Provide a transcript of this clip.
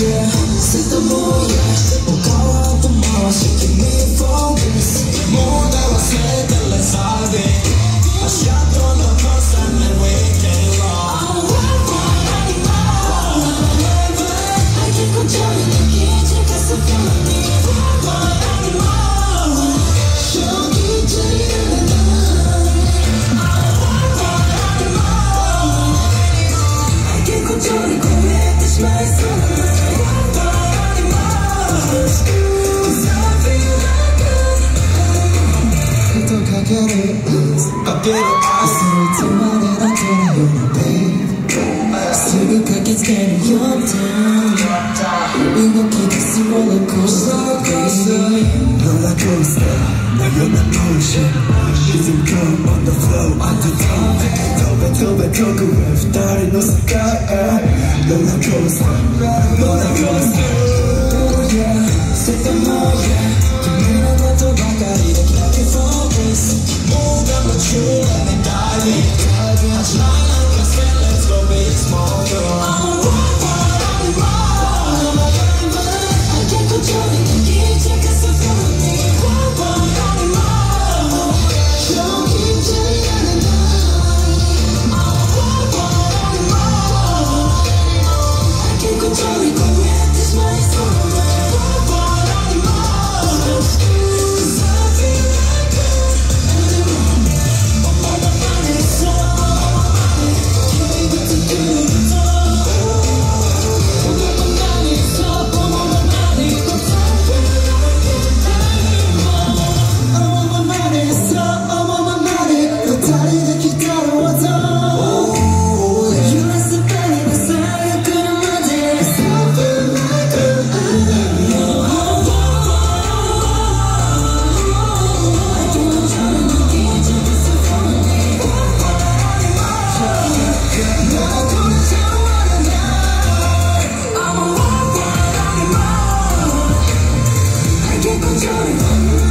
yeah. Sycamore, yeah. get lose I get it 스위트만은 언제나 you're babe 수북하게 scanning your time 이건 기대스 rollercoaster baby rollercoaster you're the motion Rhythm come on the flow undertone 더배 더배 conquer with 달이 너 sky rollercoaster rollercoaster Oh yeah, set the motion It's not Thank you.